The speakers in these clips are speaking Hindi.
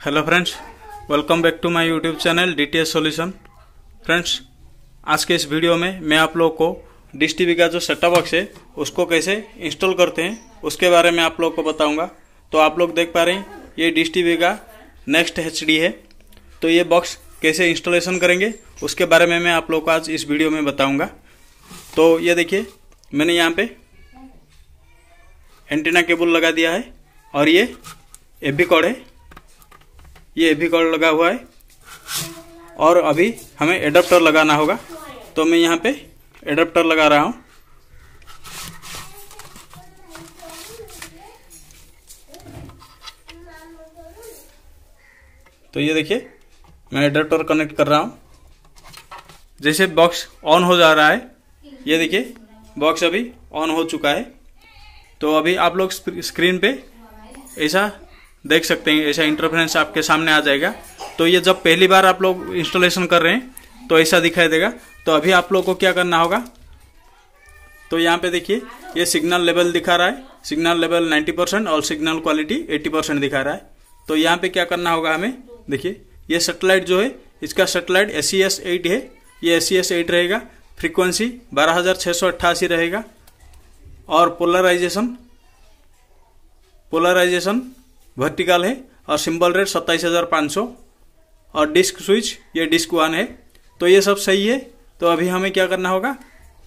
Hello friends welcome back to my YouTube channel D T solution friends आज के इस वीडियो में मैं आप लोग को डिश टीवी का जो सेटअप बॉक्स है, उसको कैसे इंस्टॉल करते हैं, उसके बारे में आप लोग को बताऊँगा। तो आप लोग देख पा रहे हैं, ये डिश टीवी का नेक्स्ट एचडी है। तो ये बॉक्स कैसे इंस्टॉलेशन करेंगे, उसके बारे में मैं आप लोग को आज इस वीडियो में बताऊँगा। तो ये देखिए, मैंने यहाँ पे एंटीना केबल लगा दिया है, और ये एबी कॉर्ड है। ये एबी कॉर्ड लगा हुआ है। और अभी हमें एडाप्टर लगाना होगा। तो मैं यहाँ पे एडाप्टर लगा रहा हूँ। तो ये देखिए, मैं एडाप्टर कनेक्ट कर रहा हूँ। जैसे बॉक्स ऑन हो जा रहा है, ये देखिए बॉक्स अभी ऑन हो चुका है। तो अभी आप लोग स्क्रीन पे ऐसा देख सकते हैं, ऐसा इंटरफेरेंस आपके सामने आ जाएगा। तो ये जब पहली बार आप लोग इंस्टॉलेशन कर रहे हैं तो ऐसा दिखाई देगा। तो अभी आप लोग को क्या करना होगा? तो यहाँ पे देखिए, ये सिग्नल लेवल दिखा रहा है। सिग्नल लेवल 90 परसेंट और सिग्नल क्वालिटी 80 परसेंट दिखा रहा है। तो यहाँ पे क्या करना होगा हमें? देखिए, ये सेटेलाइट जो है, इसका satellite S C S eight है। ये एस सी एस एट रहेगा। फ्रीक्वेंसी बारह हज़ार सौ अट्ठासी रहेगा। और पोलराइजेशन पोलराइजेशन वर्टिकल है, और सिंबल रेट सत्ताईस हज़ार पाँच सौ, और डिस्क स्विच ये डिस्क वन है। तो ये सब सही है। तो अभी हमें क्या करना होगा?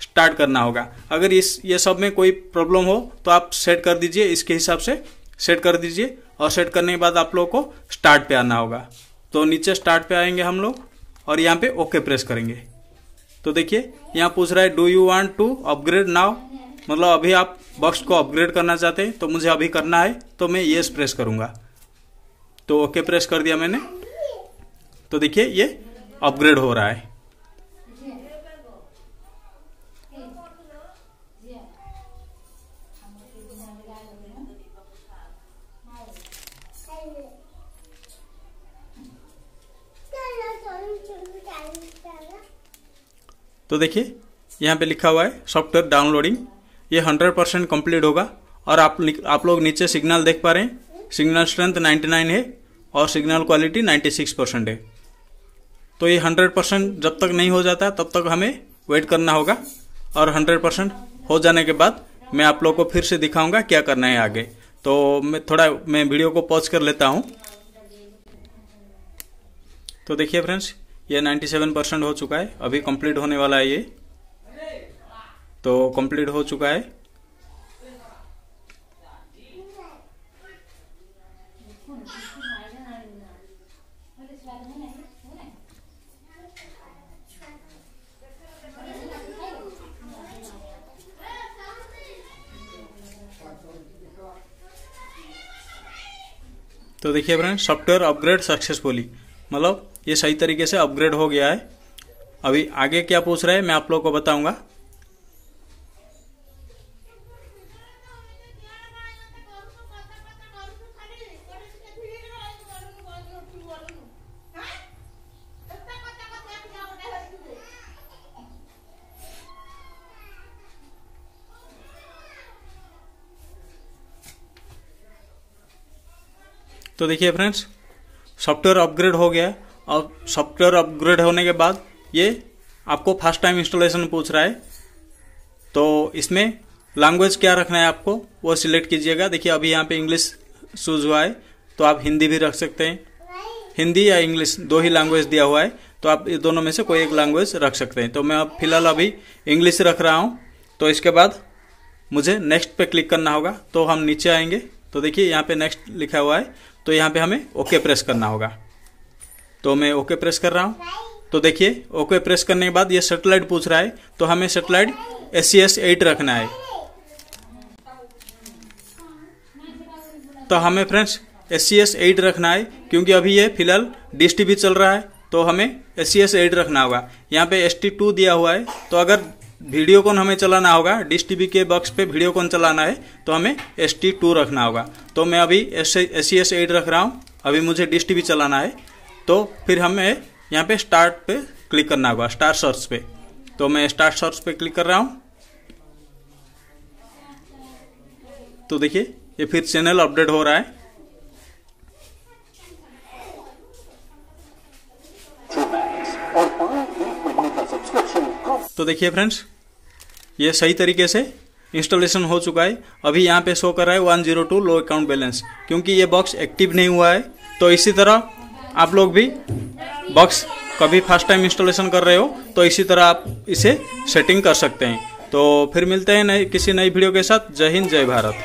स्टार्ट करना होगा। अगर इस, ये सब में कोई प्रॉब्लम हो तो आप सेट कर दीजिए, इसके हिसाब से सेट कर दीजिए, और सेट करने के बाद आप लोग को स्टार्ट पे आना होगा। तो नीचे स्टार्ट पे आएँगे हम लोग, और यहाँ पे ओके प्रेस करेंगे। तो देखिए, यहाँ पूछ रहा है do you want to upgrade now मतलब अभी आप बॉक्स को अपग्रेड करना चाहते हैं तो मुझे अभी करना है तो मैं येस प्रेस करूँगा। तो ओके प्रेस कर दिया मैंने। तो देखिए, ये अपग्रेड हो रहा है। तो देखिए, यहाँ पे लिखा हुआ है, सॉफ्टवेयर डाउनलोडिंग। ये 100 परसेंट कंप्लीट होगा और आप आप लोग नीचे सिग्नल देख पा रहे हैं। सिग्नल स्ट्रेंथ 99 है और सिग्नल क्वालिटी 96 परसेंट है। तो ये 100 परसेंट जब तक नहीं हो जाता, तब तक हमें वेट करना होगा और 100 परसेंट हो जाने के बाद मैं आप लोग को फिर से दिखाऊँगा क्या करना है आगे। तो मैं थोड़ा, मैं वीडियो को पॉज कर लेता हूँ। तो देखिए फ्रेंड्स, ये 97 परसेंट हो चुका है, अभी कंप्लीट होने वाला है ये। तो कंप्लीट हो चुका है? तो देखिए फ्रेंड सॉफ्टवेयर अपग्रेड सक्सेसफुली मतलब ये सही तरीके से अपग्रेड हो गया है। अभी आगे क्या पूछ रहे हैं, मैं आप लोग को बताऊँगा। तो देखिए फ्रेंड्स सॉफ्टवेयर अपग्रेड हो गया और सॉफ्टवेयर अपग्रेड होने के बाद ये आपको फ़र्स्ट टाइम इंस्टॉलेशन पूछ रहा है। तो इसमें लैंग्वेज क्या रखना है आपको, वो सिलेक्ट कीजिएगा। देखिए, अभी यहाँ पे इंग्लिश चूज़ हुआ है तो आप हिंदी भी रख सकते हैं। हिंदी या इंग्लिश दो ही लैंग्वेज दिया हुआ है तो आप ये दोनों में से कोई एक लैंग्वेज रख सकते हैं। तो मैं अब फ़िलहाल अभी इंग्लिश रख रहा हूँ। तो इसके बाद मुझे नेक्स्ट पे क्लिक करना होगा तो हम नीचे आएँगे। तो देखिए, यहाँ पे नेक्स्ट लिखा हुआ है। तो यहाँ पे हमें ओके प्रेस करना होगा। तो मैं ओके प्रेस कर रहा हूँ। तो देखिए ओके प्रेस करने के बाद ये सेटेलाइट पूछ रहा है तो हमें satellite S C S eight रखना है। तो हमें friends S C S eight रखना है, क्योंकि अभी ये फ़िलहाल डिश टी चल रहा है तो हमें एस सी एस एट रखना होगा। यहाँ पे एस टी टू दिया हुआ है तो अगर वीडियो कॉन हमें चलाना होगा? डिश टीवी के बॉक्स पे वीडियो कॉन चलाना है तो हमें एस टी टू रखना होगा। तो मैं अभी एस सी एस एट रख रहा हूँ। अभी मुझे डिश टीवी चलाना है। तो फिर हमें यहाँ पे स्टार्ट पे क्लिक करना होगा स्टार्ट सर्च पे। तो मैं स्टार्ट सर्च पे क्लिक कर रहा हूँ। तो देखिए, ये फिर चैनल अपडेट हो रहा है। तो देखिए फ्रेंड्स ये सही तरीके से इंस्टॉलेशन हो चुका है। अभी यहाँ पे शो कर रहा है one zero two low account balance क्योंकि ये बॉक्स एक्टिव नहीं हुआ है तो इसी तरह आप लोग भी बॉक्स कभी फ़र्स्ट टाइम इंस्टॉलेशन कर रहे हो तो इसी तरह आप इसे सेटिंग कर सकते हैं। तो फिर मिलते हैं नए किसी नई वीडियो के साथ। जय हिंद, जय भारत।